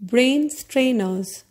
brain strainers.